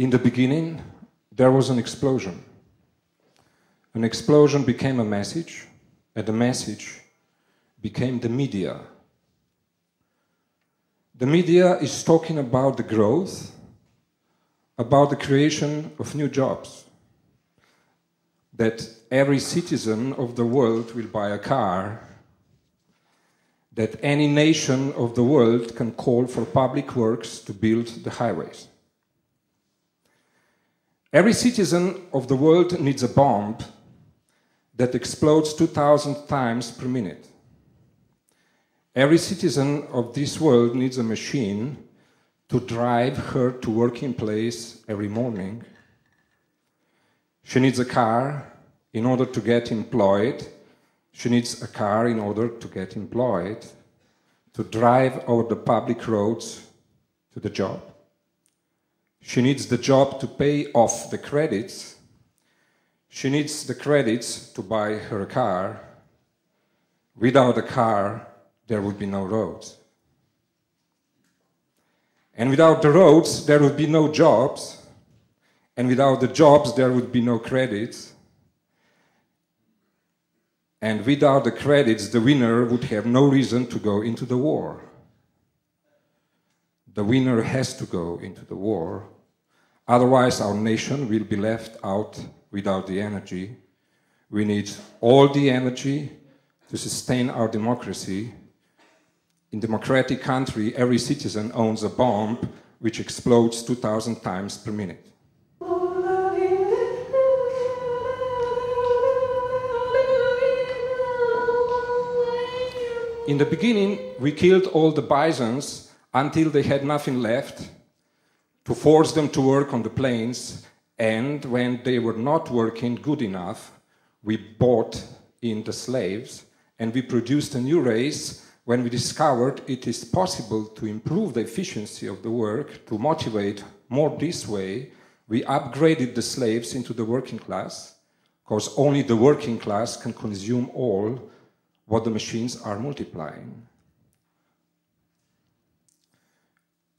In the beginning, there was an explosion. An explosion became a message, and the message became the media. The media is talking about the growth, about the creation of new jobs, that every citizen of the world will buy a car, that any nation of the world can call for public works to build the highways. Every citizen of the world needs a bomb that explodes 2,000 times per minute. Every citizen of this world needs a machine to drive her to working place every morning. She needs a car in order to get employed. She needs a car in order to get employed, to drive over the public roads to the job. She needs the job to pay off the credits. She needs the credits to buy her car. Without a car, there would be no roads. And without the roads, there would be no jobs. And without the jobs, there would be no credits. And without the credits, the winner would have no reason to go into the war. The winner has to go into the war. Otherwise, our nation will be left out without the energy. We need all the energy to sustain our democracy. In democratic country, every citizen owns a bomb which explodes 2,000 times per minute. In the beginning, we killed all the bisons until they had nothing left to force them to work on the plains. And when they were not working good enough, we bought in the slaves and we produced a new race when we discovered it is possible to improve the efficiency of the work, to motivate more this way, we upgraded the slaves into the working class, because only the working class can consume all what the machines are multiplying.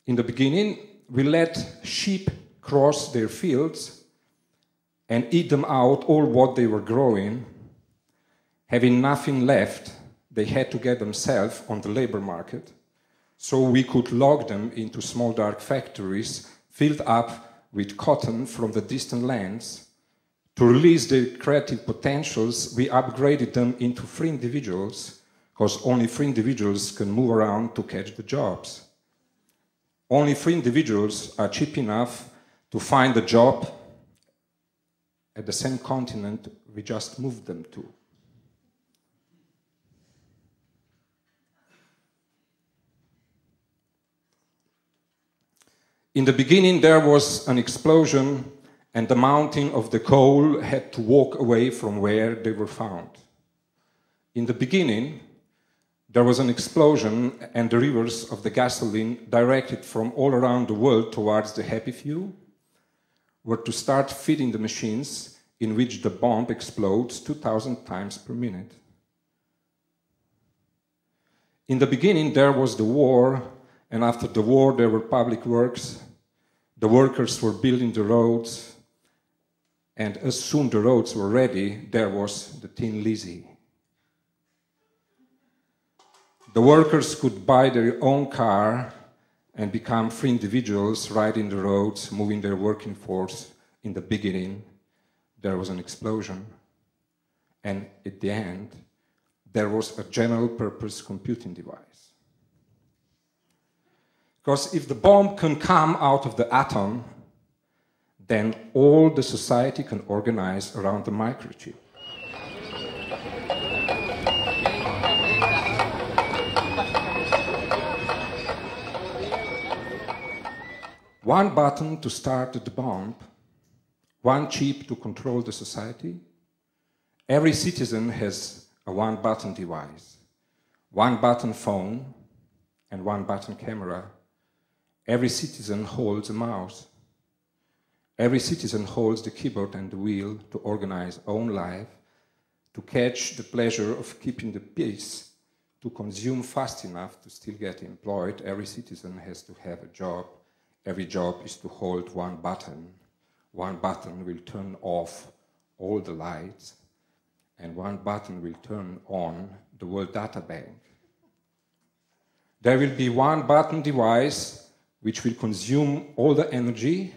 In the beginning, we let sheep cross their fields and eat them out all what they were growing. Having nothing left, they had to get themselves on the labor market. So we could log them into small dark factories filled up with cotton from the distant lands. To release their creative potentials, we upgraded them into free individuals, because only free individuals can move around to catch the jobs. Only free individuals are cheap enough to find a job at the same continent we just moved them to. In the beginning, there was an explosion, and the mountain of the coal had to walk away from where they were found. In the beginning, there was an explosion, and the rivers of the gasoline, directed from all around the world towards the happy few, were to start feeding the machines in which the bomb explodes 2,000 times per minute. In the beginning, there was the war, and after the war, there were public works. The workers were building the roads, and as soon the roads were ready, there was the Tin Lizzie. The workers could buy their own car and become free individuals, riding the roads, moving their working force. In the beginning, there was an explosion. And at the end, there was a general purpose computing device. Because if the bomb can come out of the atom, then all the society can organize around the microchip. One button to start the bomb, one chip to control the society. Every citizen has a one button device, one button phone, and one button camera. Every citizen holds a mouse. Every citizen holds the keyboard and the wheel to organize own life, to catch the pleasure of keeping the peace, to consume fast enough to still get employed. Every citizen has to have a job. Every job is to hold one button. One button will turn off all the lights, and one button will turn on the World Data Bank. There will be one button device which will consume all the energy.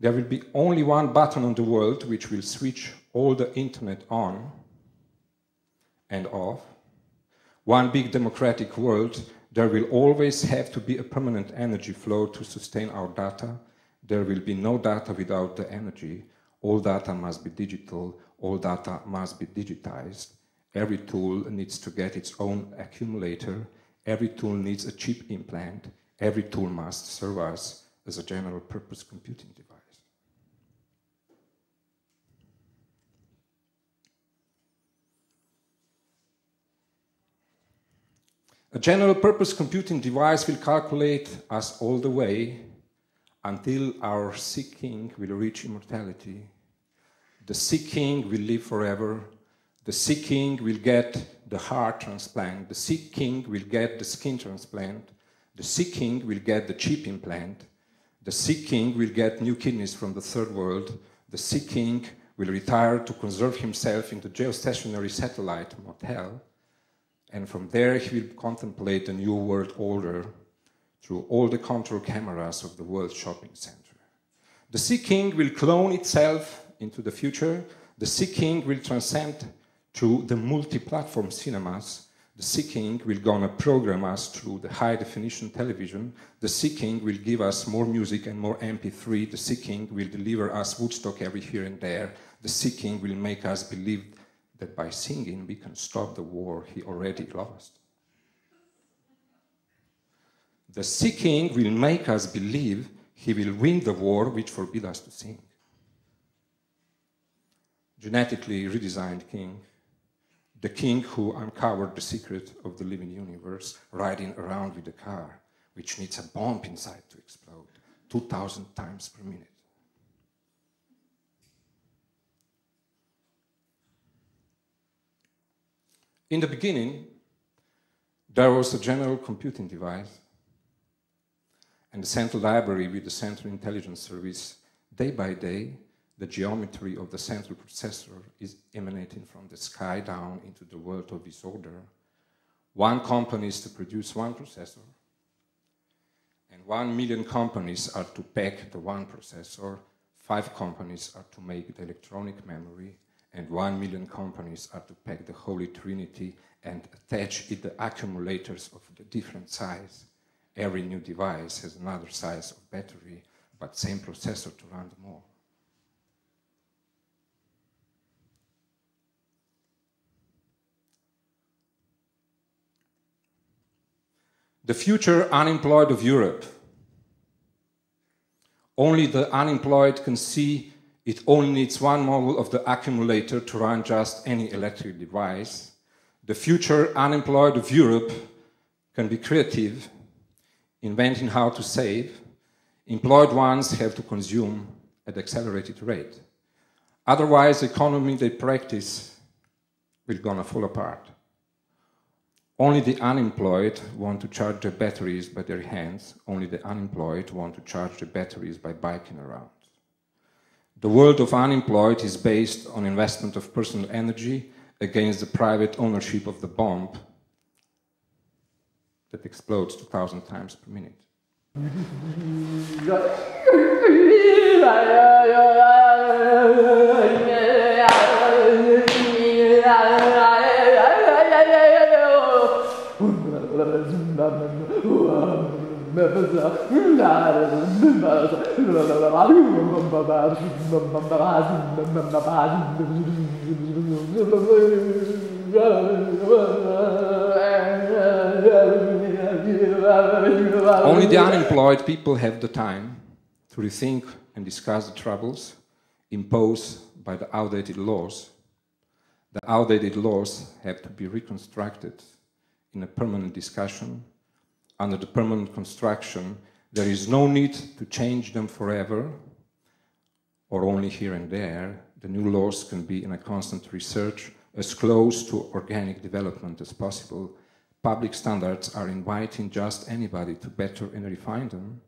There will be only one button on the world which will switch all the internet on and off. One big democratic world, there will always have to be a permanent energy flow to sustain our data. There will be no data without the energy. All data must be digital, all data must be digitized. Every tool needs to get its own accumulator Every tool needs a chip implant. Every tool must serve us as a general purpose computing device. A general purpose computing device will calculate us all the way until our sick king will reach immortality. The sick king will live forever. The sick king will get the heart transplant. The sick king will get the skin transplant. The sick king will get the chip implant. The sick king will get new kidneys from the third world. The sick king will retire to conserve himself in the geostationary satellite motel. And from there, he will contemplate the new world order through all the control cameras of the World Shopping Center. The sick king will clone itself into the future. The sick king will transcend through the multi-platform cinemas, the Seeking will gonna program us through the high definition television. The Seeking will give us more music and more MP3. The Seeking will deliver us Woodstock every here and there. The Seeking will make us believe that by singing we can stop the war he already lost. The Seeking will make us believe he will win the war which forbid us to sing. Genetically redesigned king the king who uncovered the secret of the living universe, riding around with a car, which needs a bomb inside to explode 2,000 times per minute. In the beginning, there was a general computing device and the central library with the Central Intelligence Service. Day by day the geometry of the central processor is emanating from the sky down into the world of disorder. One company is to produce one processor, and one million companies are to pack the one processor, five companies are to make the electronic memory, and one million companies are to pack the Holy Trinity and attach it the accumulators of the different size. Every new device has another size of battery, but same processor to run them all. The future unemployed of Europe. Only the unemployed can see it only needs one model of the accumulator to run just any electric device. The future unemployed of Europe can be creative, inventing how to save. Employed ones have to consume at accelerated rate. Otherwise, the economy they practice will gonna fall apart. Only the unemployed want to charge their batteries by their hands. Only the unemployed want to charge their batteries by biking around. The world of unemployed is based on investment of personal energy against the private ownership of the bomb that explodes 2,000 times per minute. Only the unemployed people have the time to rethink and discuss the troubles imposed by the outdated laws. The outdated laws have to be reconstructed in a permanent discussion. Under the permanent construction, there is no need to change them forever or only here and there. The new laws can be in a constant research as close to organic development as possible public standards are inviting just anybody to better and refine them.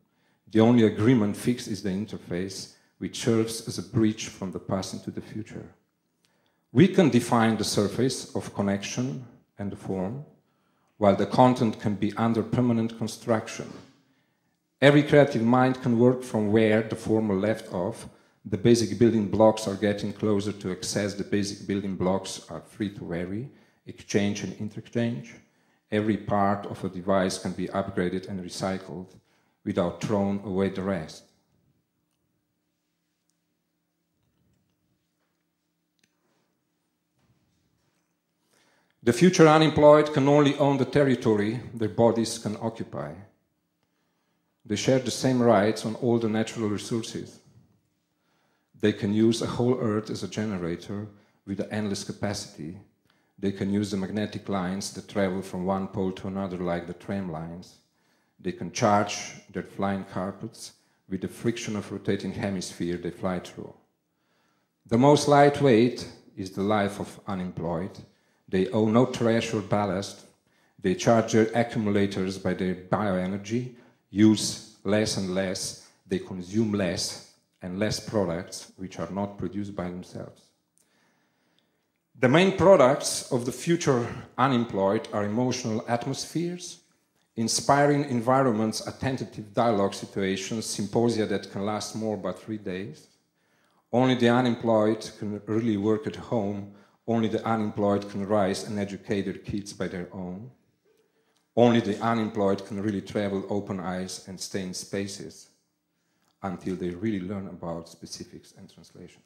The only agreement fixed is the interface, which serves as a bridge from the past into the future. We can define the surface of connection and the form, while the content can be under permanent construction. Every creative mind can work from where the former left off. The basic building blocks are getting closer to access. The basic building blocks are free to vary, exchange and interchange every part of a device can be upgraded and recycled without throwing away the rest. The future unemployed can only own the territory their bodies can occupy. They share the same rights on all the natural resources. They can use a whole earth as a generator with an endless capacity they can use the magnetic lines that travel from one pole to another like the tram lines. They can charge their flying carpets with the friction of rotating hemisphere they fly through. The most lightweight is the life of unemployed. They owe no trash or ballast. They charge their accumulators by their bioenergy, use less and less, they consume less and less products which are not produced by themselves. The main products of the future unemployed are emotional atmospheres, inspiring environments, attentive dialogue situations, symposia that can last more but three days. Only the unemployed can really work at home. Only the unemployed can rise and educate their kids by their own. Only the unemployed can really travel open eyes and stay in spaces until they really learn about specifics and translations.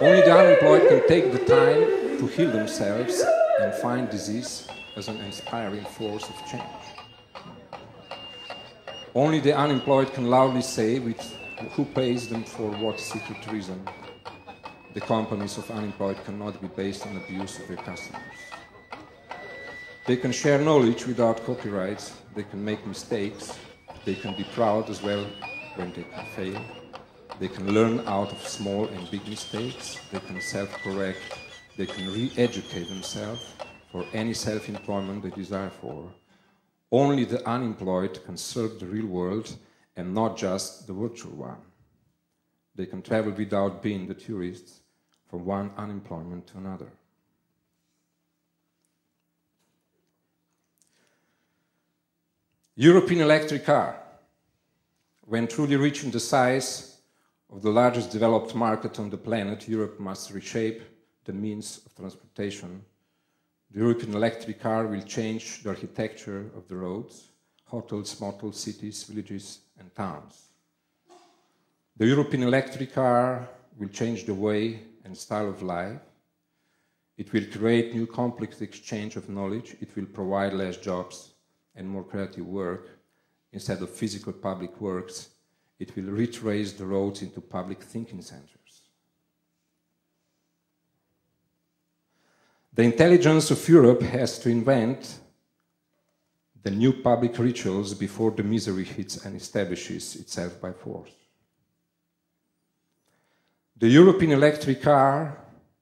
Only the unemployed can take the time to heal themselves and find disease as an inspiring force of change. Only the unemployed can loudly say with who pays them for what secret reason. The companies of unemployed cannot be based on abuse of their customers. They can share knowledge without copyrights, they can make mistakes, they can be proud as well when they can fail. They can learn out of small and big mistakes. They can self-correct. They can re-educate themselves for any self-employment they desire for. Only the unemployed can serve the real world and not just the virtual one. They can travel without being the tourists from one unemployment to another. European electric car, when truly reaching the size of the largest developed market on the planet, Europe must reshape the means of transportation. The European electric car will change the architecture of the roads, hotels, motels, cities, villages, and towns. The European electric car will change the way and style of life. It will create new complex exchange of knowledge. It will provide less jobs and more creative work instead of physical public works it will retrace the roads into public thinking centers. The intelligence of Europe has to invent the new public rituals before the misery hits and establishes itself by force. The European electric car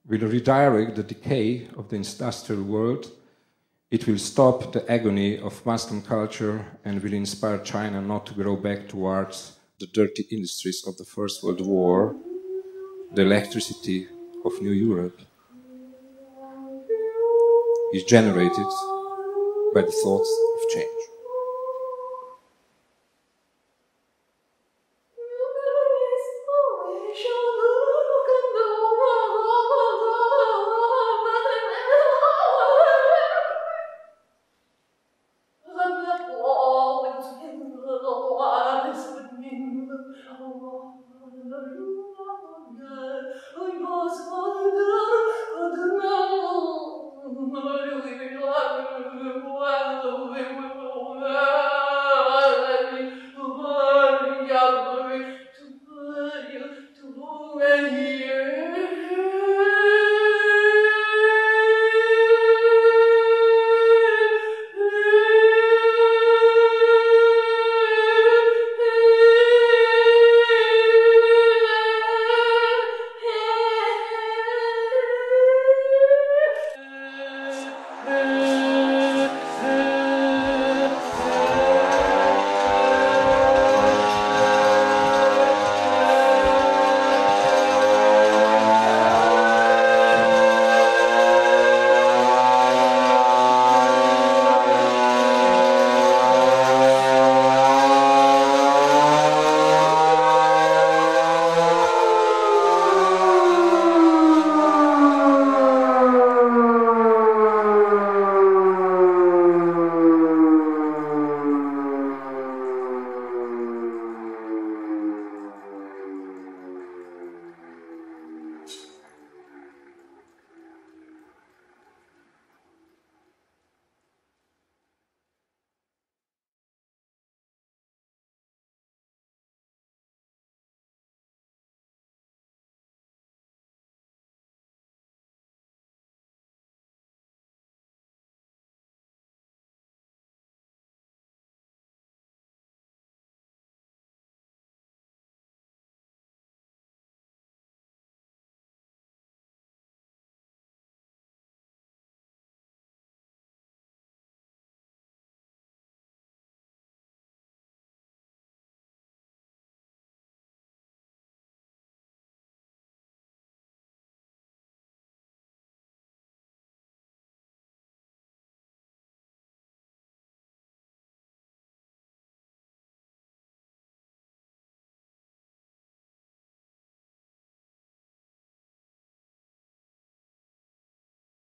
will redirect the decay of the industrial world. It will stop the agony of Muslim culture and will inspire China not to grow back towards the dirty industries of the First World War, the electricity of New Europe is generated by the thoughts of change.